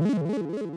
you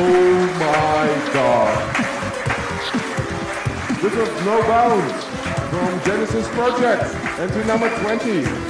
Oh my god. This was No Bounds from Genesis Project, entry number 20.